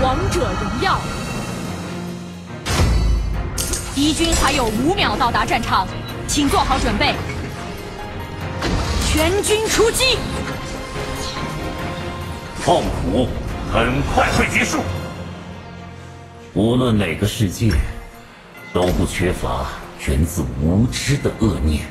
王者荣耀。敌军还有五秒到达战场，请做好准备。全军出击！痛苦很快会结束。无论哪个世界，都不缺乏源自无知的恶念。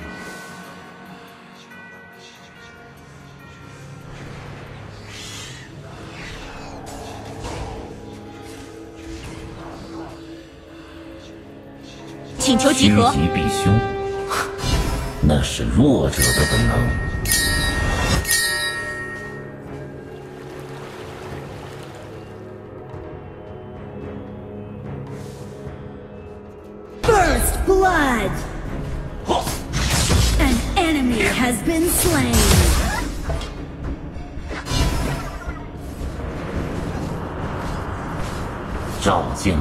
请求集趋合。吉避凶，那是弱者的本能。First blood! An enemy has been slain. 照见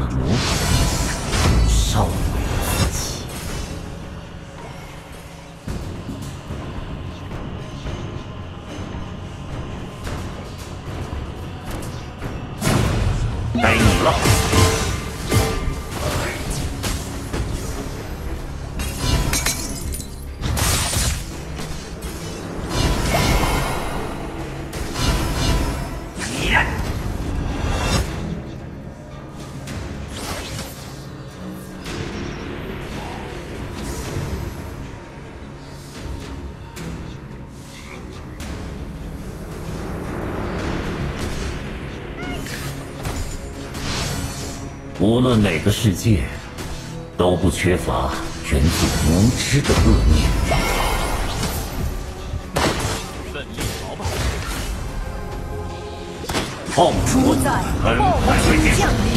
该你了。无论哪个世界，都不缺乏源自无知的恶念。痛苦在很暴快会结束君降。临，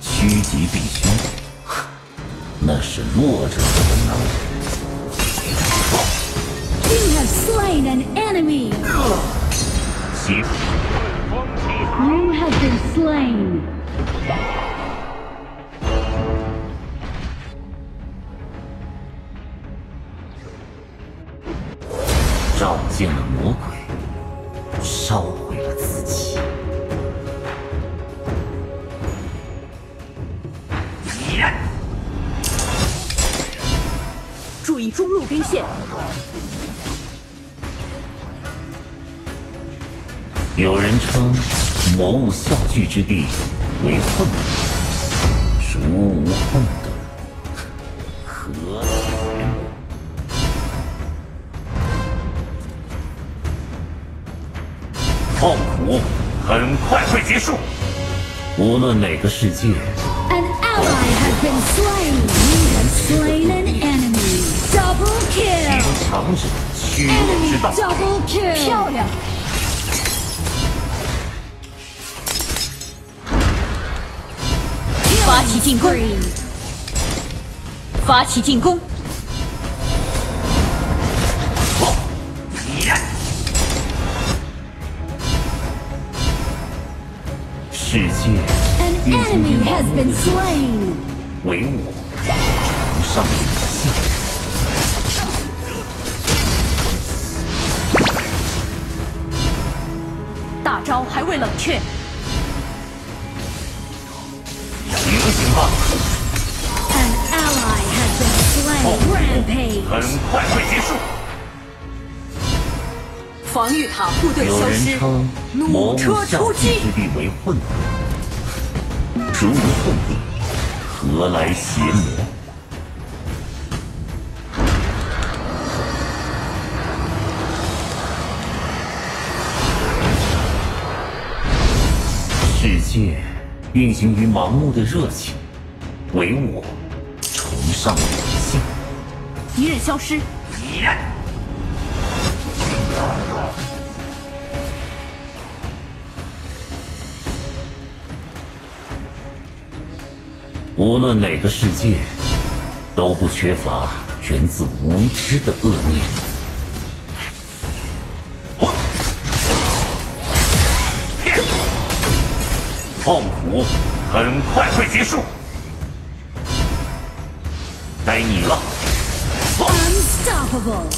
趋吉避凶，那是弱者的本能。You have slain an enemy! 媳妇，You have been slain! 照见了魔鬼，烧毁了自己。注意中路兵线。有人称魔物下聚之地为混沌，孰无混沌？何解？痛苦很快会结束。无论哪个世界，An ally has been slain! You have slain an enemy! Double kill! 常者屈辱之道。double kill! 漂亮！起进攻！发起进攻！世界 enemy 盲 has 目 been slain! 唯我崇尚理性。大！招还未冷却。醒醒吧，An ally has been slain. Rampage. 很快会结束。防御塔部队消失人称，魔物弩车出击之。地为混沌，孰无混沌？何来邪魔？世界运行于盲目的热情，唯我崇尚理性。敌人消失，无论哪个世界，都不缺乏源自无知的恶念。痛苦很快会结束，该你了。Unstoppable.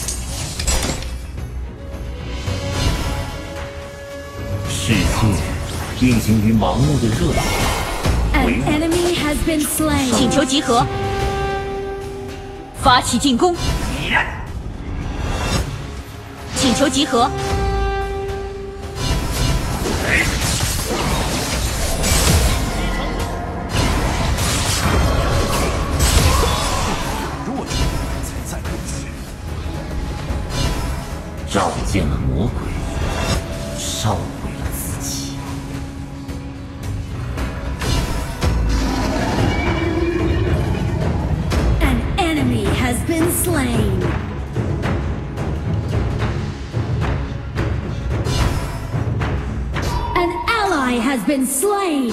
世界运行于盲目的热情，An enemy has been slain. 请求集合，发起进攻，请求集合，照见了魔鬼，烧毁了自己。An enemy has been slain. An ally has been slain.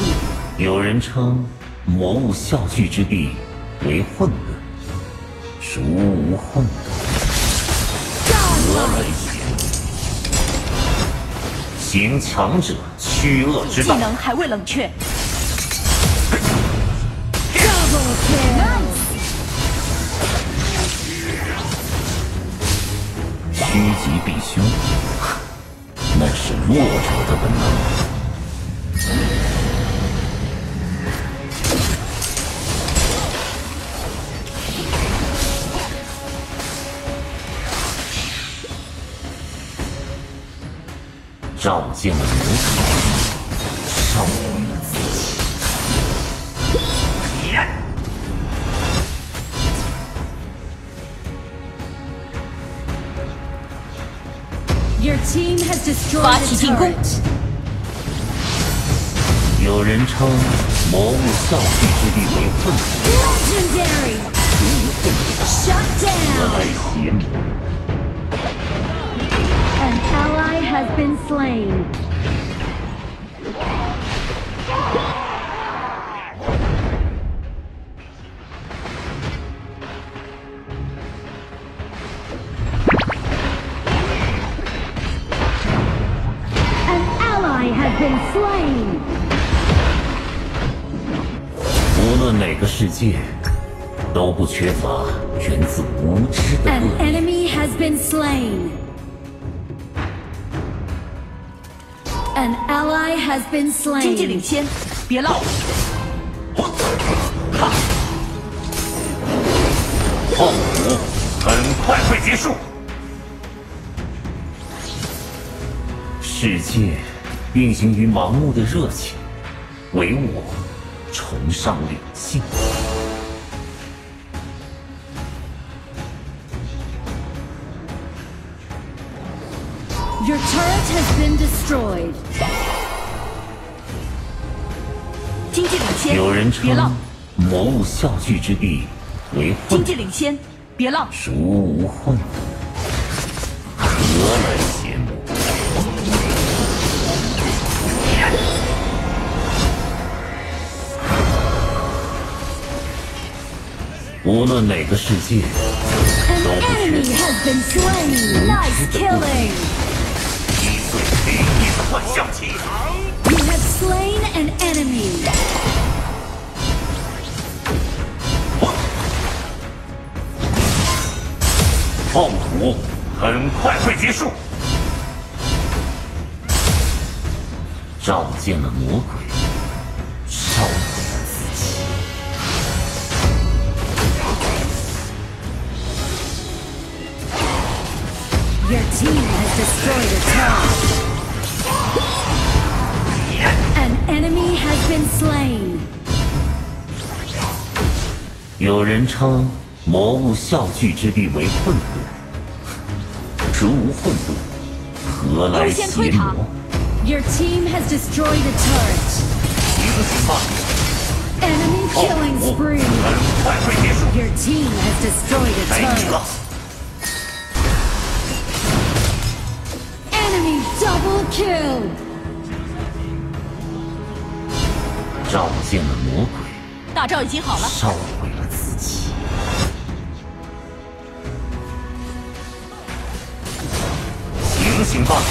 有人称魔物笑聚之地为混沌，孰无混沌？行强者驱恶之道。技能还未冷却，发起进攻有人称魔物笑聚之地为混沌，Legendary. Shut down.？An ally has been slain. 个世界，都不缺乏源自无知的 An 恶念。enemy has been slain. An ally has been 经济领 slain. 先，别浪，痛苦很快会结束。世界运行于盲目的热情，唯我崇尚理性。Your turret has been destroyed. 经济领先有人，别浪称，魔物笑聚之地为混经济领先，别浪，孰无混沌？何来无论哪个世界，An enemy has been slain. Nice killing. 击碎黑夜的幻象器。You have slain an enemy. 痛苦很快会结束。召见了魔鬼，destroyed a turret. An enemy has been slain. 有人称魔物笑聚之地为混沌，如无混沌，何来邪魔？ Your team has destroyed a turret. 一个行吧， Enemy killing 哦 spree. 很快会结束。 Your team has destroyed a 该你 turret. Kill. 召见了魔鬼，大招已经好了，烧毁了自己。醒醒吧！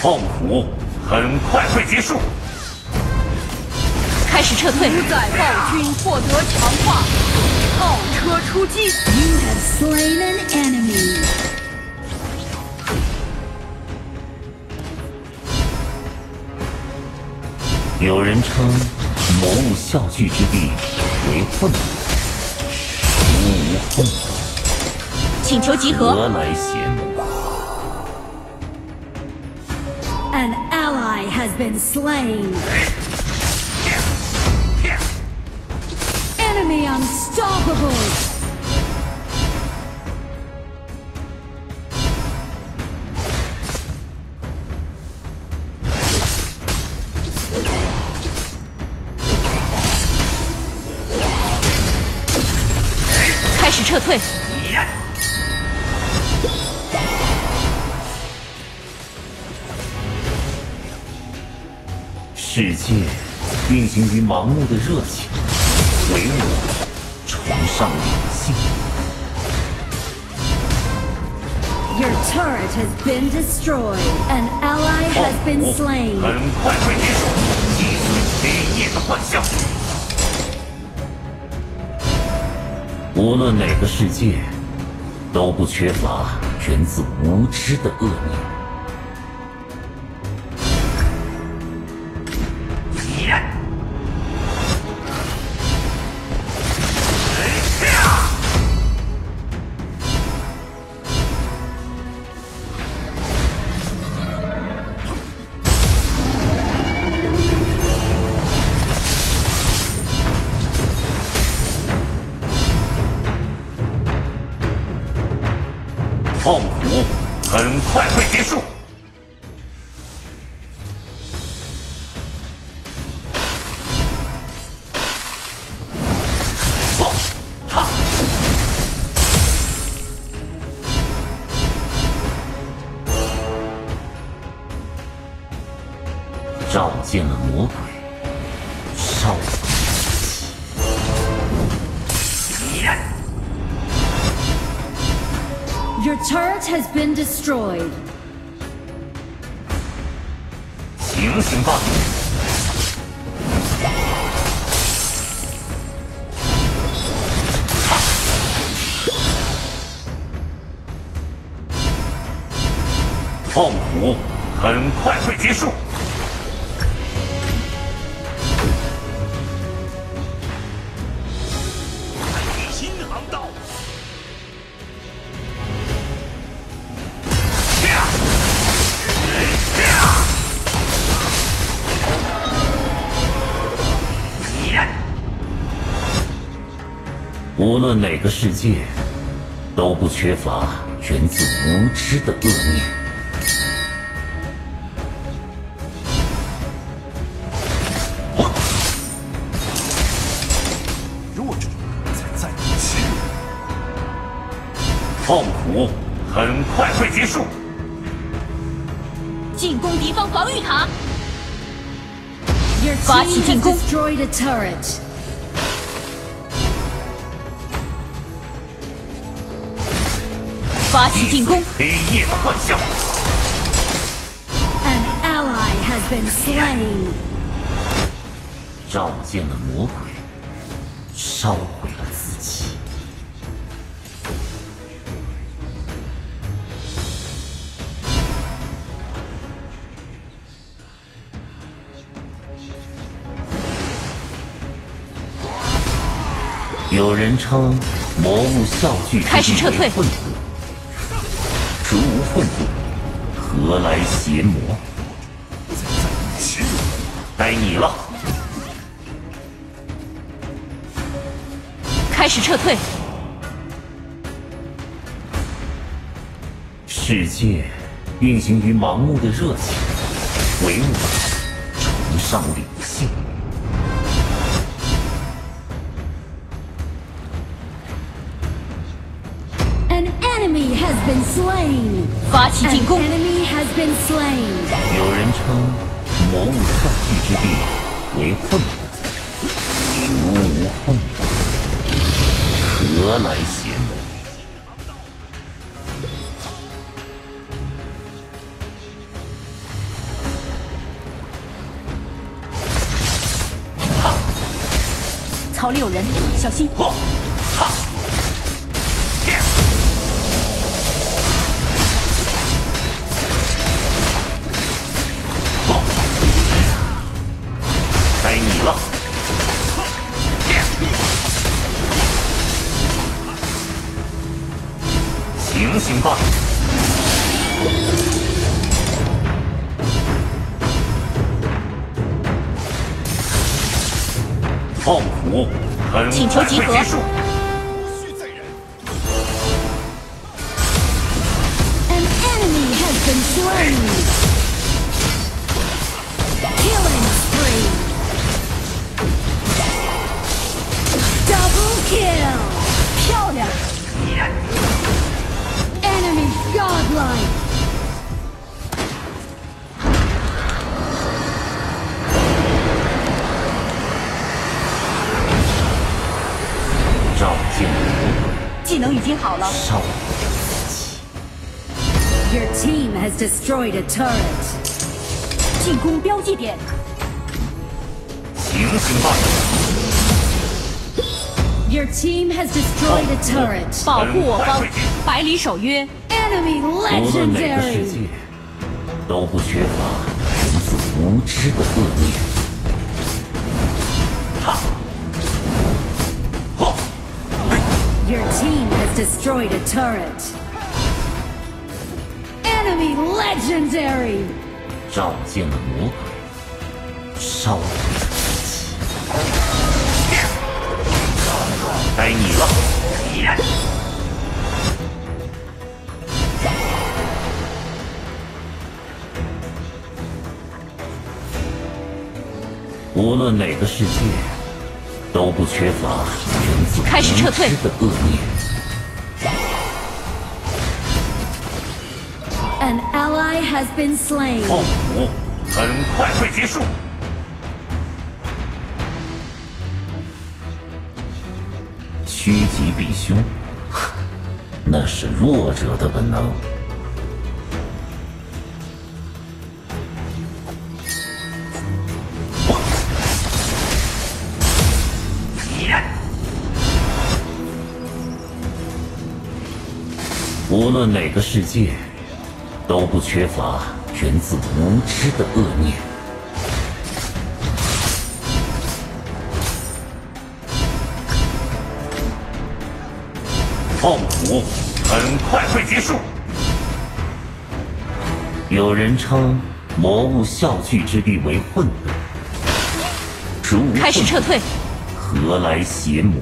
痛苦很快会结束。开始撤退。主宰暴君获得强化，炮车出击。You have slain an enemy. 有人称魔物笑聚之地为混沌，无无混沌，请求集合。何来邪魔？An ally has been slain. Enemy unstoppable. 开始撤退。世界运行于盲目的热情，唯我崇尚理性。Your turret has been destroyed. An ally has been slain. 很快会结束，击碎黑夜的幻象。无论哪个世界，都不缺乏源自无知的恶念。很快会结束。Your turret has been destroyed. 醒醒吧！痛苦很快会结束。 无论哪个世界，都不缺乏源自无知的恶念。弱者才在乎欺辱。痛苦很快会结束。进攻敌方防御塔。发起进攻。发起进攻。黑夜的幻象。An ally has been slain. 召见了魔鬼，烧毁了自己。有人称魔物笑聚之开始撤退混沌，除无混沌，何来邪魔？该你了。开始撤退，世界运行于盲目的热情，唯我崇尚理性。An enemy has been slain. 发起进攻.有人称魔物笑聚之地为混沌，如无混沌，何来邪魔？草里有人，小心！好了。Your team has destroyed a turret. 进攻标记点，醒醒吧！Your team has destroyed a turret. 保护我方，百里守约。Enemy 无论哪个世 legendary. 界，都不缺乏人自无知的恶念。哈！嚯！Your team destroyed a turret. Enemy legendary. 照见了魔鬼，烧毁了自己。该你了！无论哪个世界，都不缺乏人自开始撤退无知的恶念。An ally has been slain. 痛苦很快会结束。趋吉避凶，那是弱者的本能。无论哪个世界，都不缺乏源自无知的恶念。痛苦很快会结束。有人称魔物笑聚之地为混沌，如无开始撤退，何来邪魔？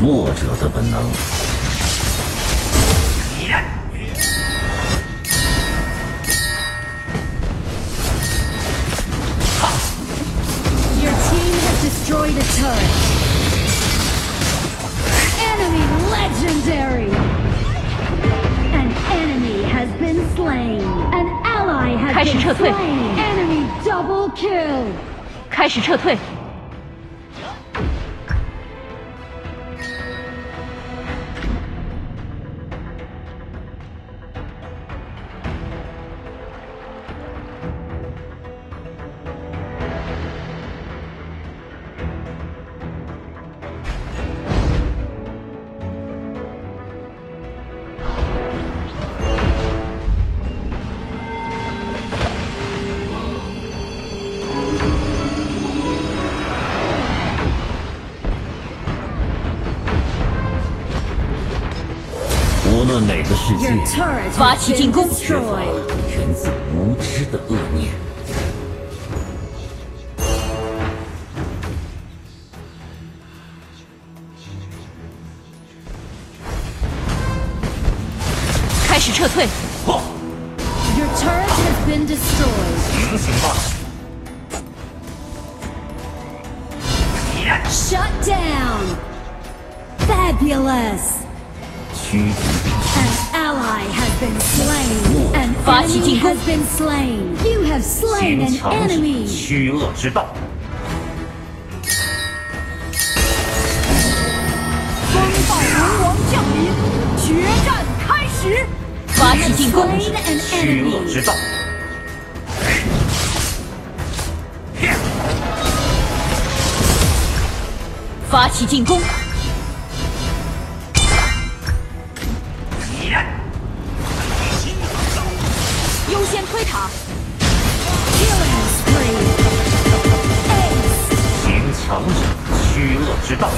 弱者的本能。开始撤退。开始撤退。论哪个世界 Your，turret 发 has 起 been 进攻 destroyed. 源自无知的恶念。开始撤退，报， Your turret has been destroyed. 醒醒吧！ Shut down. Fabulous. 发起进攻！寻常是驱恶之道。风暴龙王降临，决战开始！发起进攻，恶之道。发起进攻！之道。